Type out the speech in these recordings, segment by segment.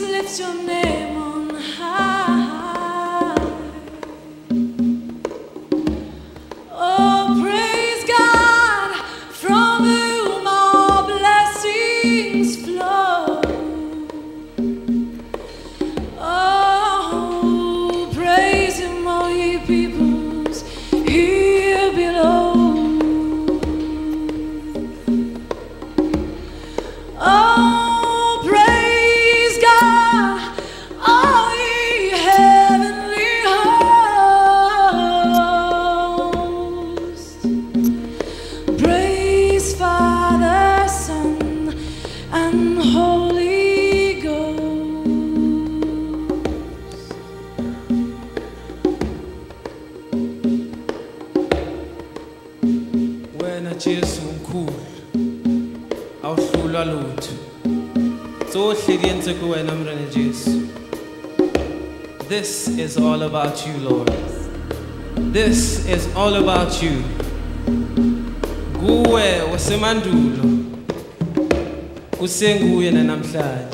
lips your name all about you. Kuwe wasemandulo. Kusenguye namhlanje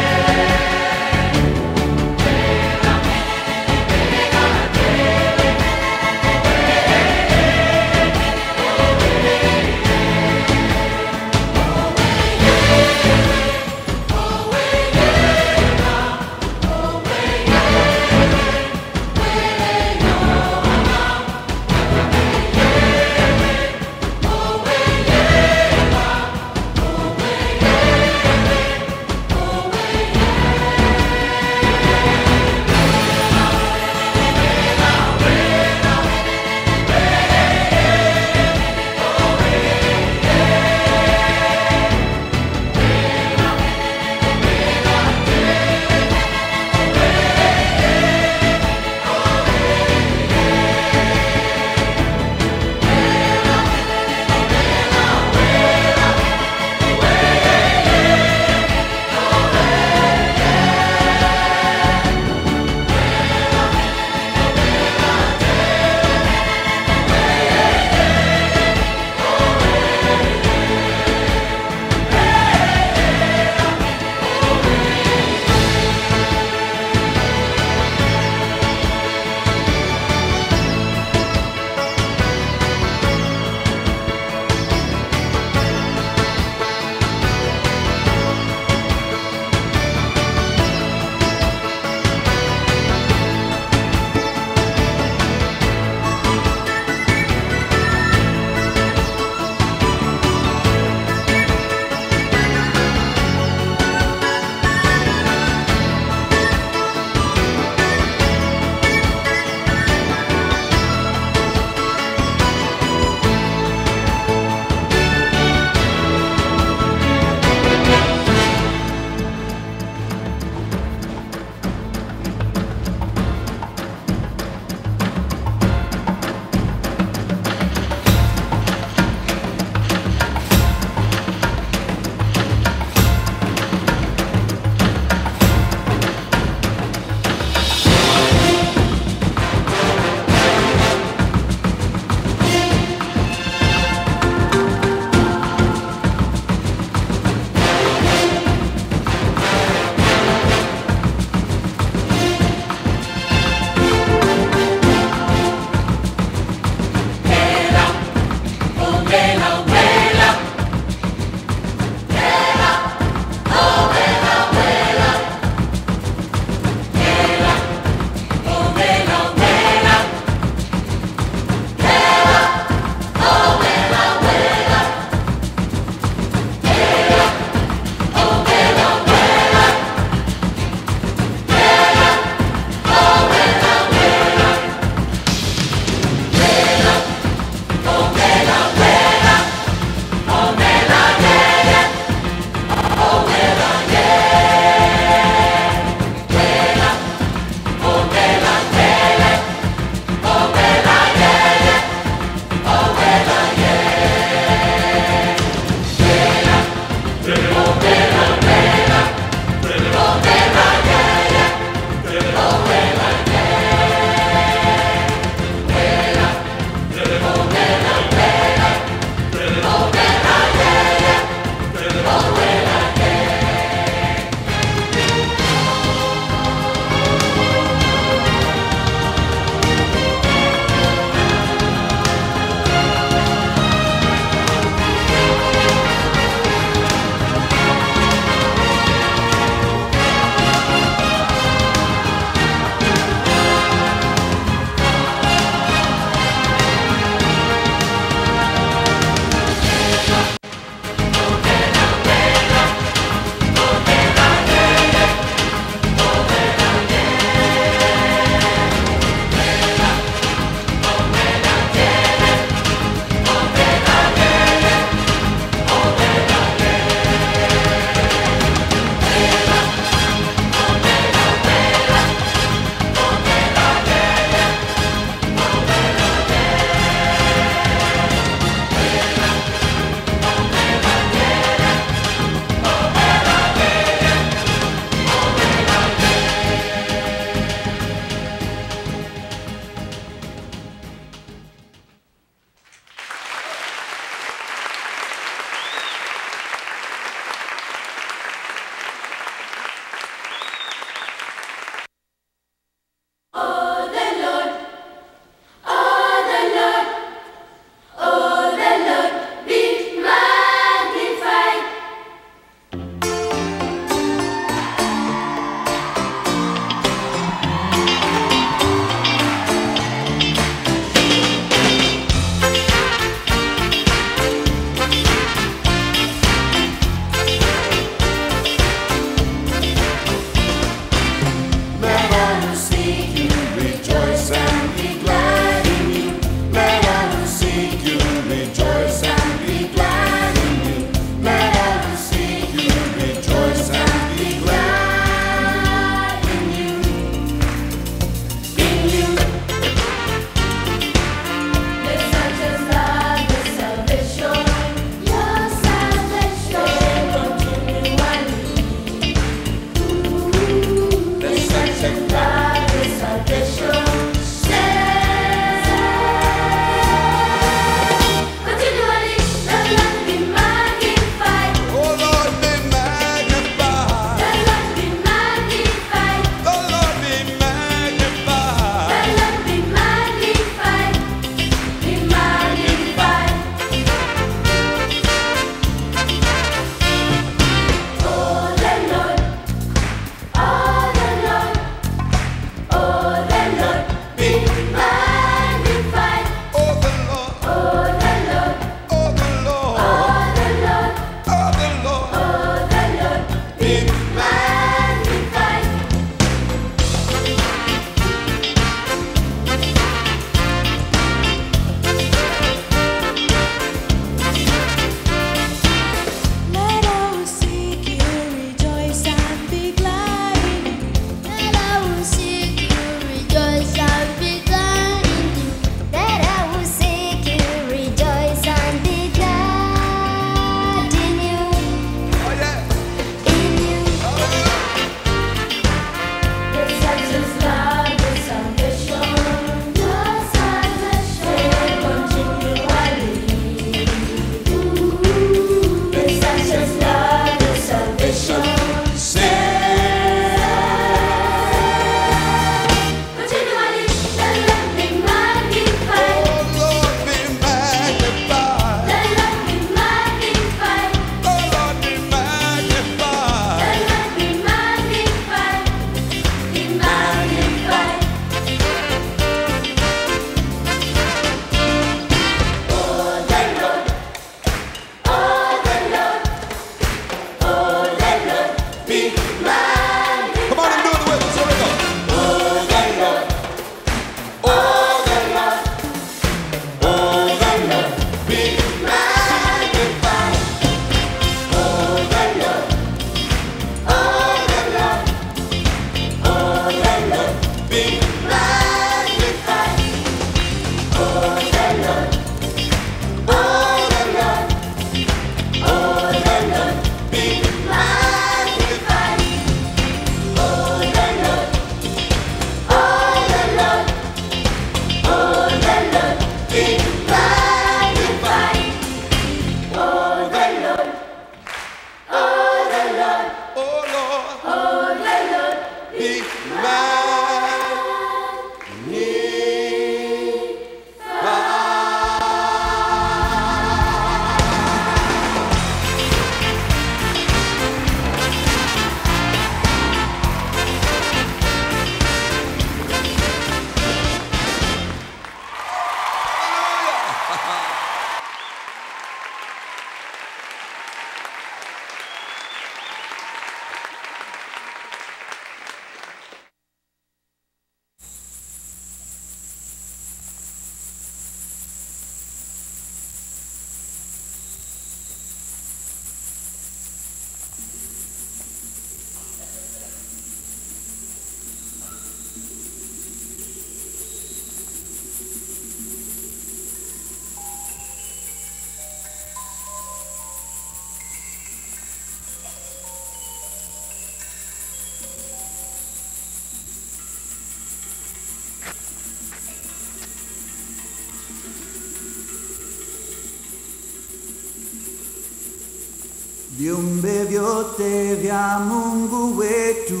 viumbe vyote vya Mungu wetu.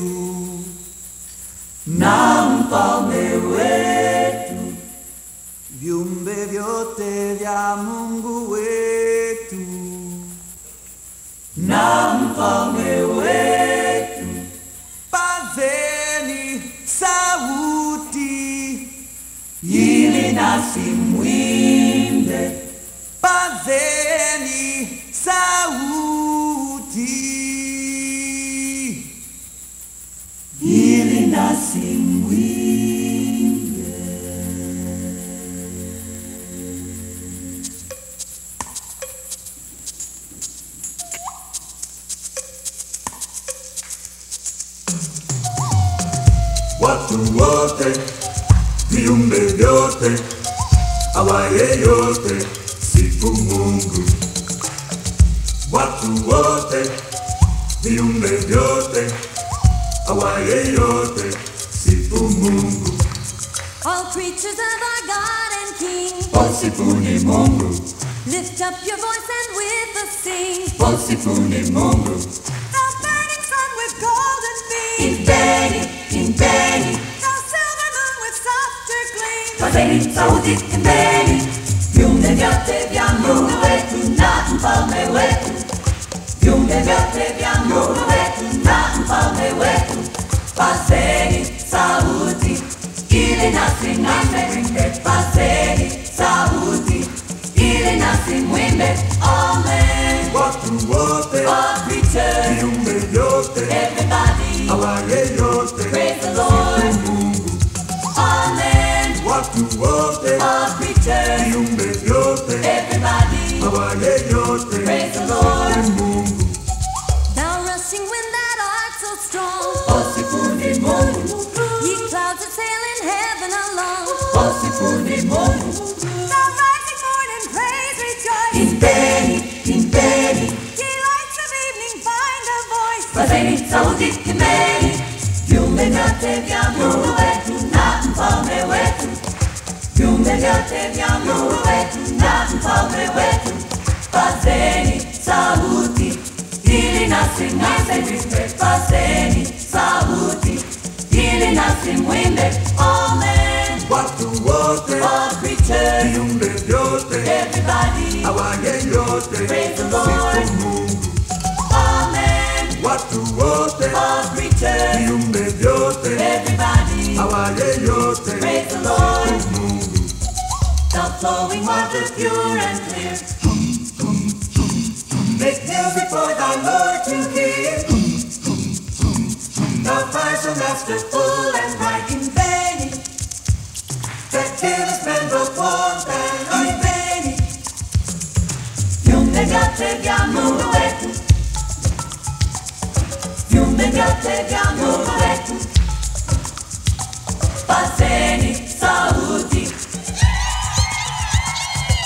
Na mfalme wetu, viumbe vyote vya Mungu wetu wasifuni Mungu. The burning sun with golden beams, Impeni, impeni, the silver moon with softer gleam. pazeni sauti, impeni, viumbe vyote vya Mungu wetu na mfalme wetu, viumbe vyote vya Mungu wetu na mfalme wetu, pazeni sauti ili nasi mwimbe, pazeni sauti ili nasi mwimbe, amen. Watu viumbe vyote vya Mungu wetu na mfalme wetu, pazeni sauti ili nasi mwimbe, pazeni sauti ili nasi mwimbe, amen. Watu wote, All creatures, viumbe vyote, everybody, awaye yote, Praise the Lord. sifu Mungu. amen. Watu wote, All creatures, viumbe vyote, everybody, awaye yote, praise flowing waters pure and clear. Make music for thy Lord to hear. The fires are masterful and bright in vain. That giveth men both warmth and In vain. Viumbe vyote vya Mungu wetu. Viumbe vyote vya Mungu wetu.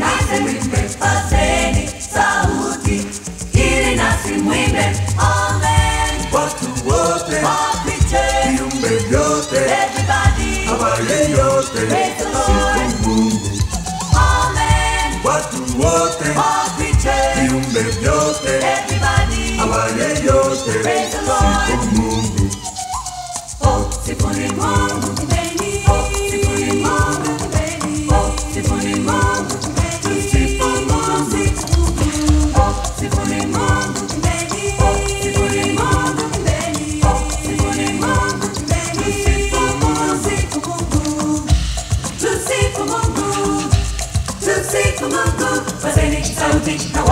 Nasce mwimbe, fazeni sauti, ili nasi mwimbe, amen. Watu wote wapite, viumbe vyote, everybody, habari yote, siku Mungu. Amen. Watu wote wapite, viumbe vyote, everybody, habari yote, siku Mungu. Oh, sifuni Mungu.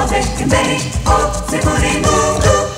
orzech, gdy o cybury mundu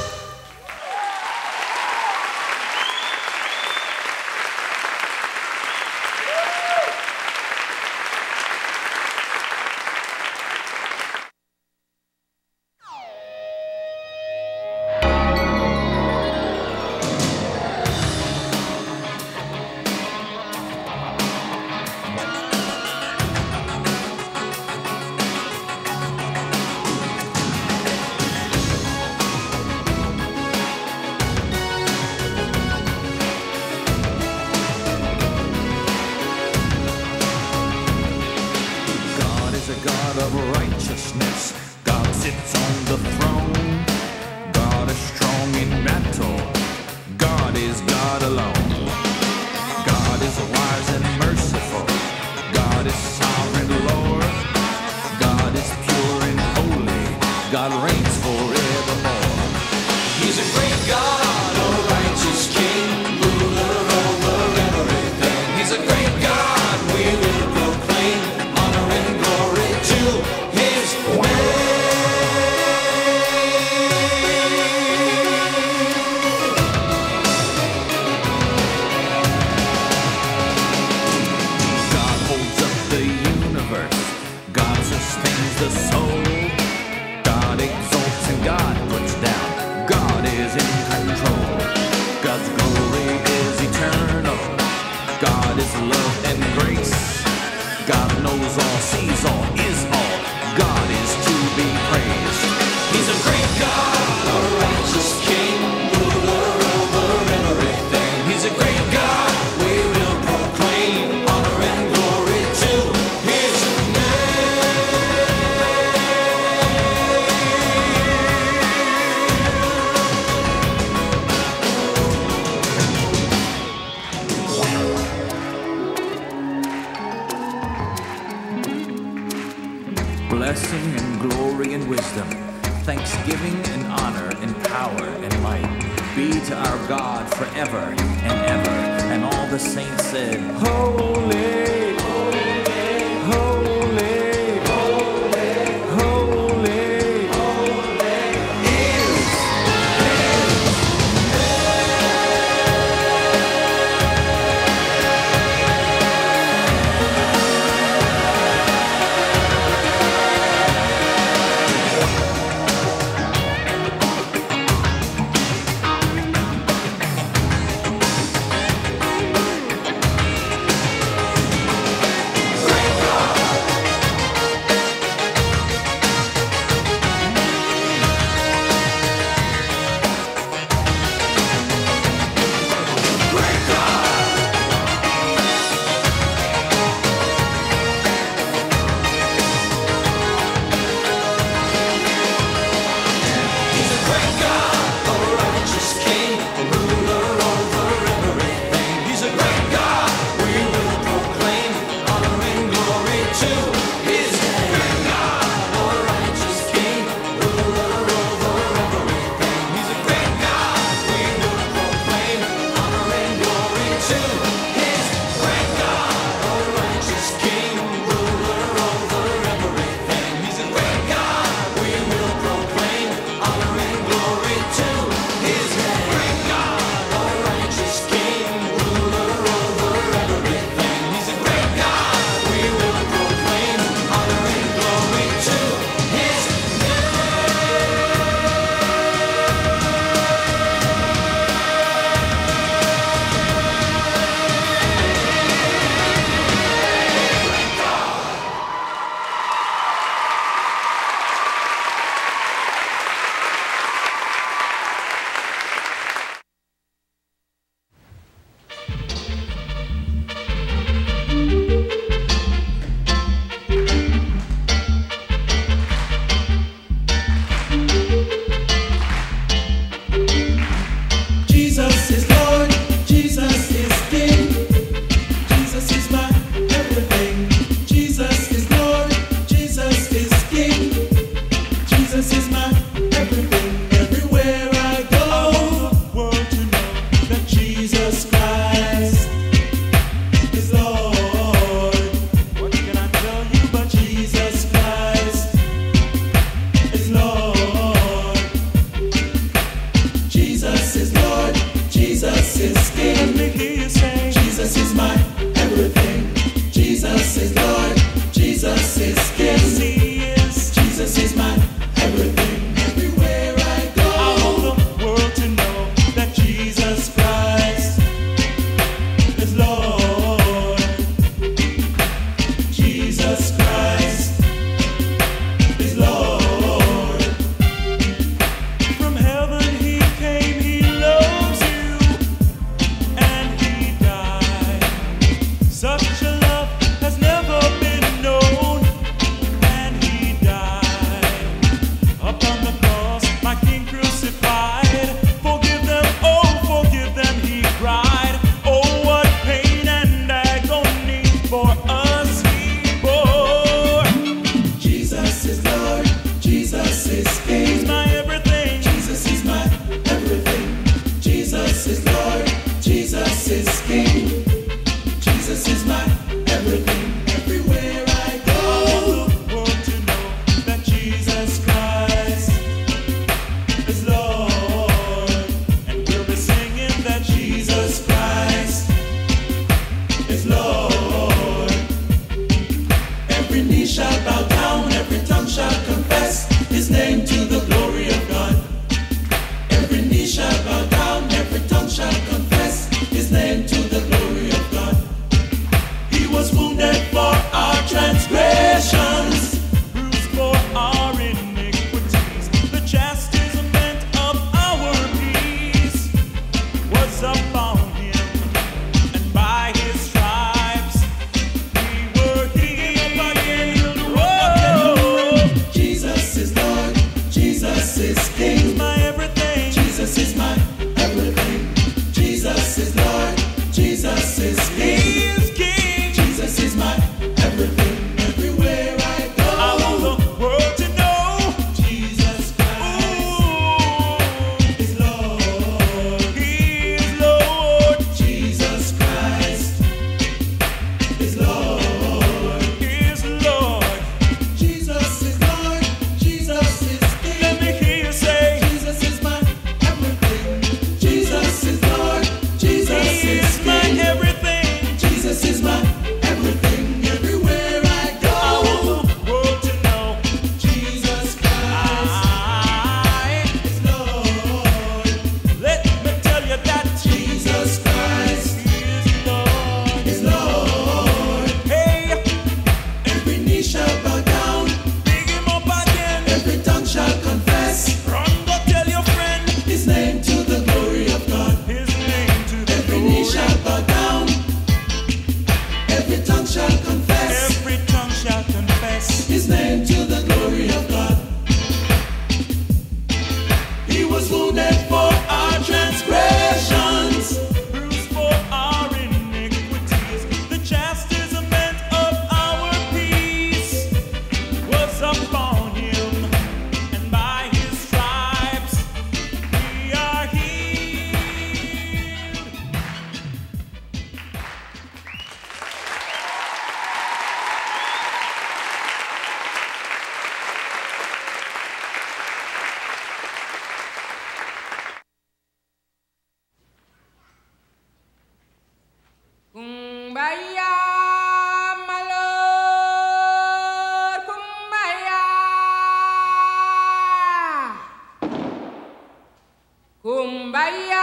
Vaya.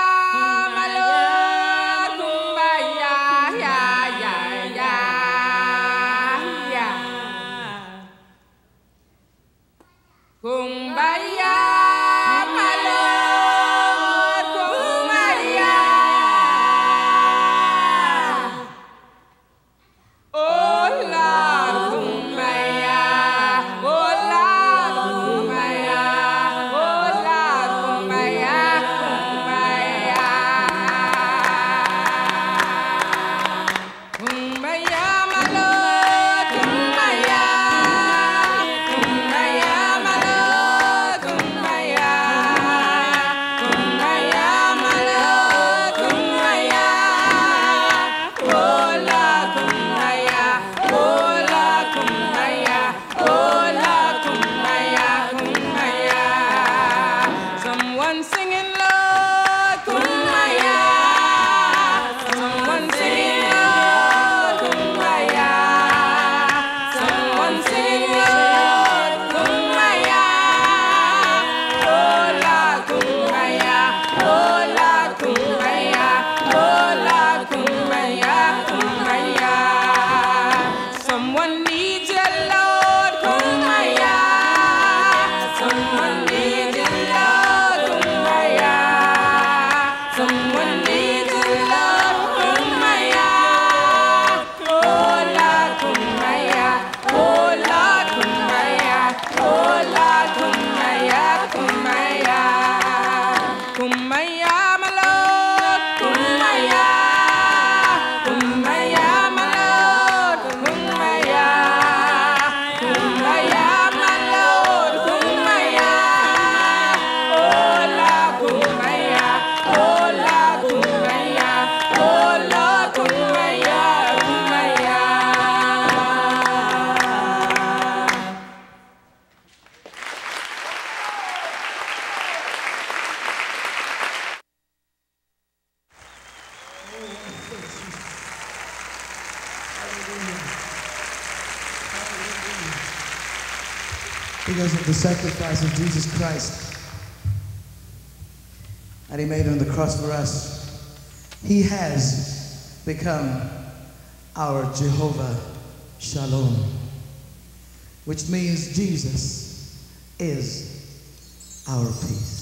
sacrifice of Jesus Christ that he made on the cross for us, he has become our Jehovah Shalom, which means Jesus is our peace.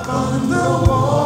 up on the wall.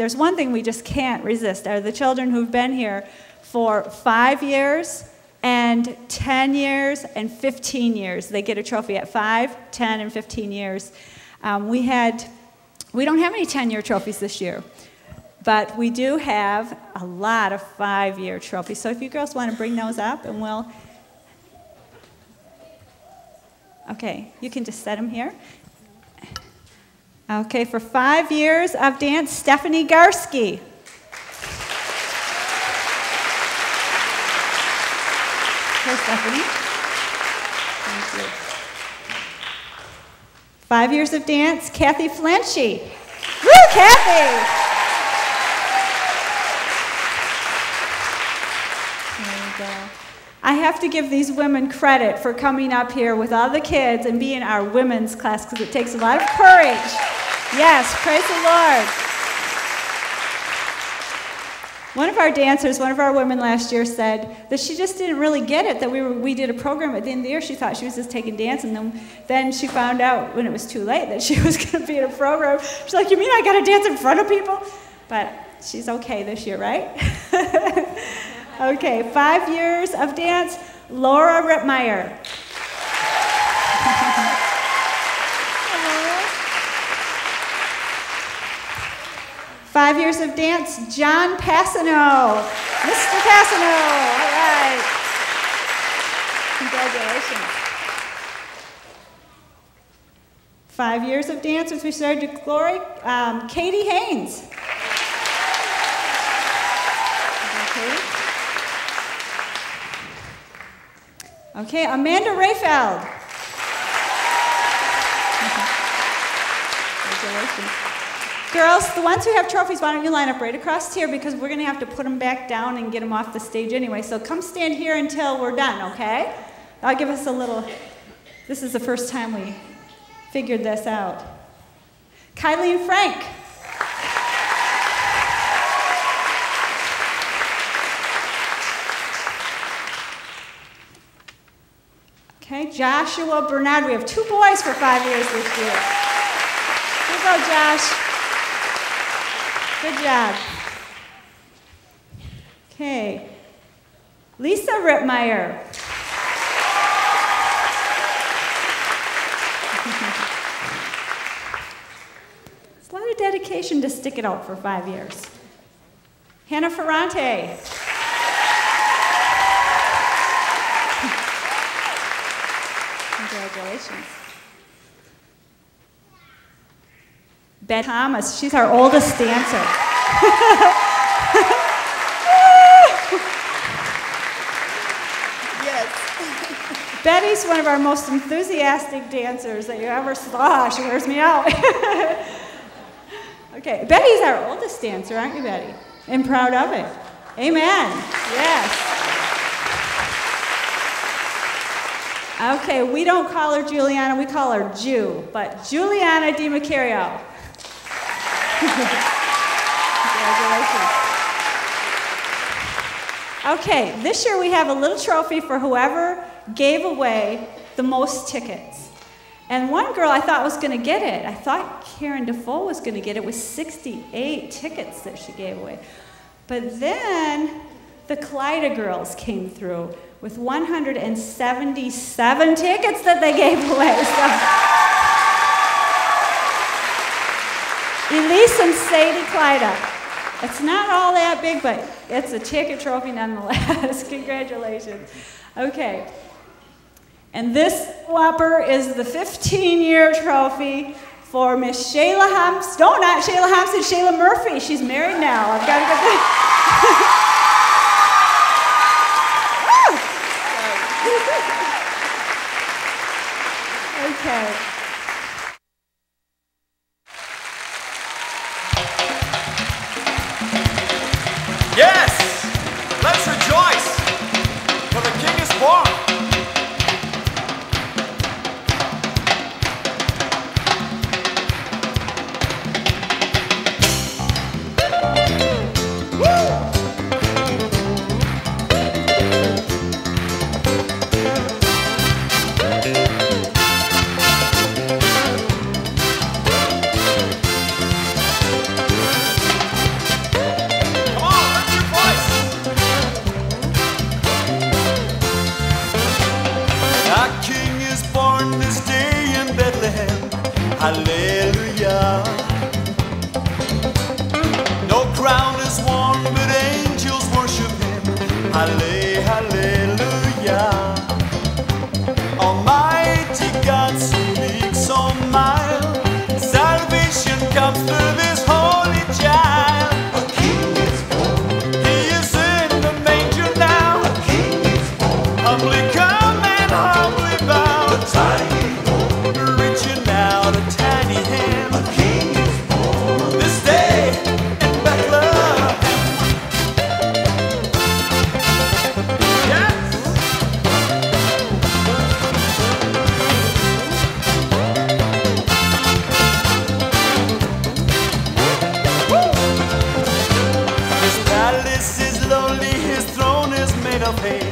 There's one thing we just can't resist are the children who've been here for five years and 10 years and 15 years. They get a trophy at 5, 10, and 15 years. Um, we had, we don't have any 10 year trophies this year, but we do have a lot of five year trophies. So if you girls want to bring those up and we'll. Okay, you can just set them here. Okay, for five years of dance, Stephanie Garsky. Hey, Stephanie. Thank you. Five years of dance, Kathy Flanchy. Woo, Kathy! There we go. I have to give these women credit for coming up here with all the kids and being our women's class because it takes a lot of courage. Yes, praise the Lord. One of our dancers, one of our women last year said that she just didn't really get it, that we, were, we did a program at the end of the year. She thought she was just taking dance, and then, then she found out when it was too late that she was going to be in a program. She's like, You mean I got to dance in front of people? But she's okay this year, right? okay, five years of dance, Laura Rittmeyer. Five years of dance, John Passano. Mr. Passano, all right. Congratulations. Five years of dance with Restored to Glory, um, Katie Haynes. Okay. Okay, Amanda Rayfeld. Congratulations. Girls, the ones who have trophies, why don't you line up right across here because we're going to have to put them back down and get them off the stage anyway. So come stand here until we're done, okay? I'll give us a little. This is the first time we figured this out. Kylene Frank. Okay, Joshua Bernard. We have two boys for five years this year. Here you go, Josh. Good job. Okay, Lisa Rittmeyer. It's a lot of dedication to stick it out for five years. Hannah Ferrante. Congratulations. Beth Thomas, she's our oldest dancer. yes. Betty's one of our most enthusiastic dancers that you ever saw. She wears me out. okay, Betty's our oldest dancer, aren't you, Betty? And proud of it. Amen. Yes. Okay, we don't call her Juliana, we call her Jew, but Juliana Di Macario. Congratulations. Okay, this year we have a little trophy for whoever gave away the most tickets. And one girl I thought was going to get it. I thought Karen Defoe was going to get it with 68 tickets that she gave away. But then the Kaleida girls came through with 177 tickets that they gave away. So. Elise and Sadie Kaleida. It's not all that big, but it's a ticket trophy nonetheless. Congratulations. Okay. And this whopper is the 15 year trophy for Miss Shayla Hampson. No, not Shayla Hampson, Shayla Murphy. She's married now. I've got to get Okay. Is lowly, his throne is made of hay.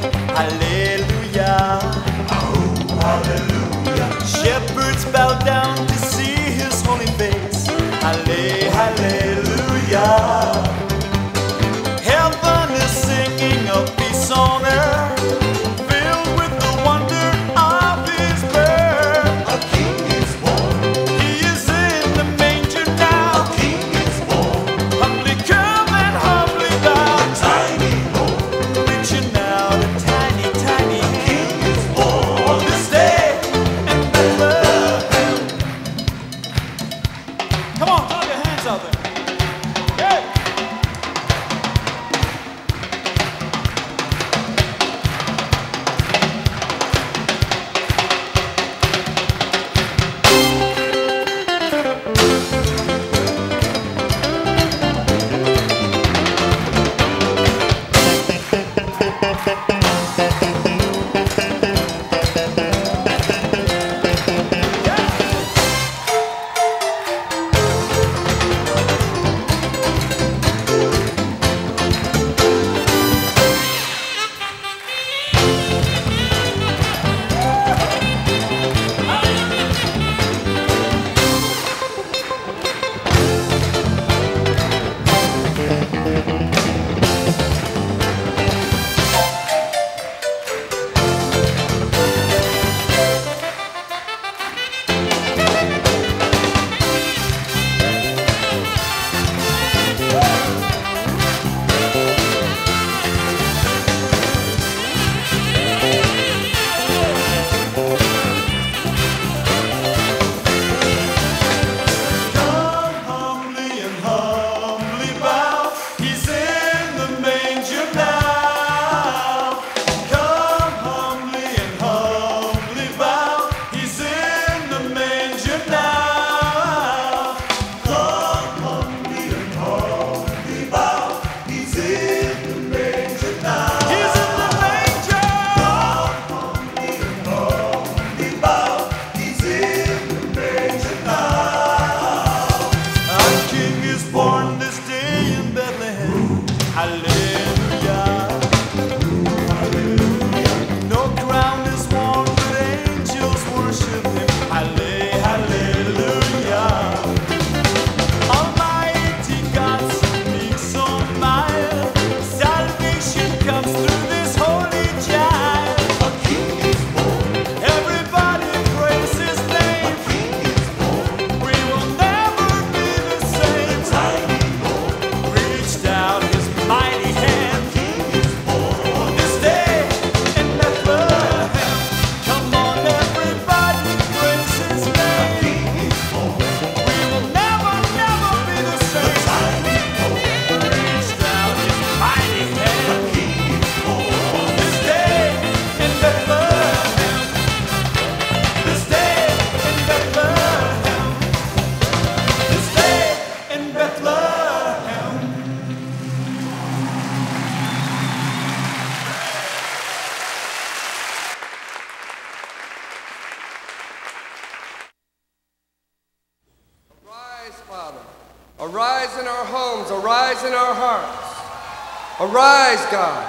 God.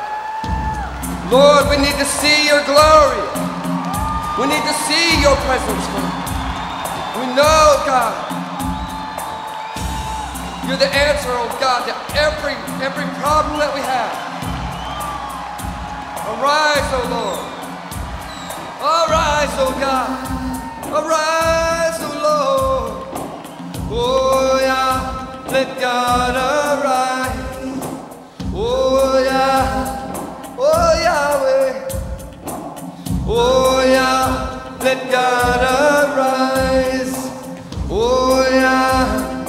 Lord, we need to see your glory. We need to see your presence, Lord. We know, God, you're the answer, oh God, to every every problem that we have. Arise, oh Lord. Arise, oh God. Arise, oh Lord. Oh yeah, let God arise. Oh yeah, let God arise. Oh yeah.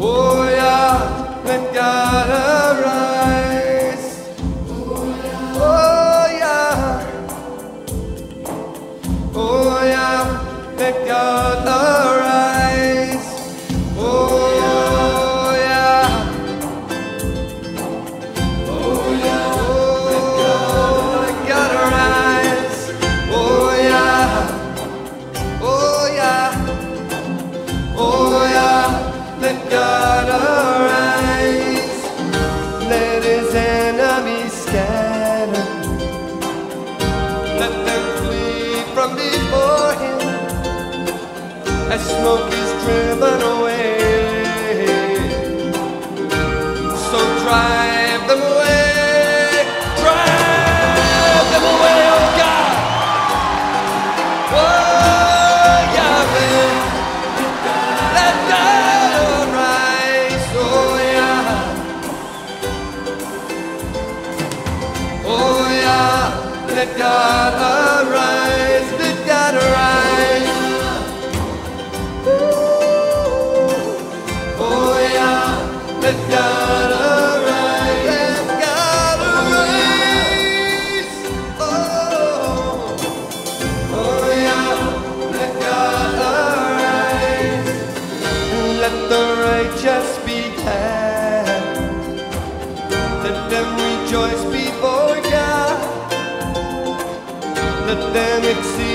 Oh yeah, let God arise. Oh yeah. Oh yeah, let God arise. let them exceed.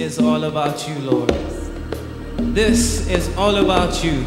Is all about you Lord. This is all about you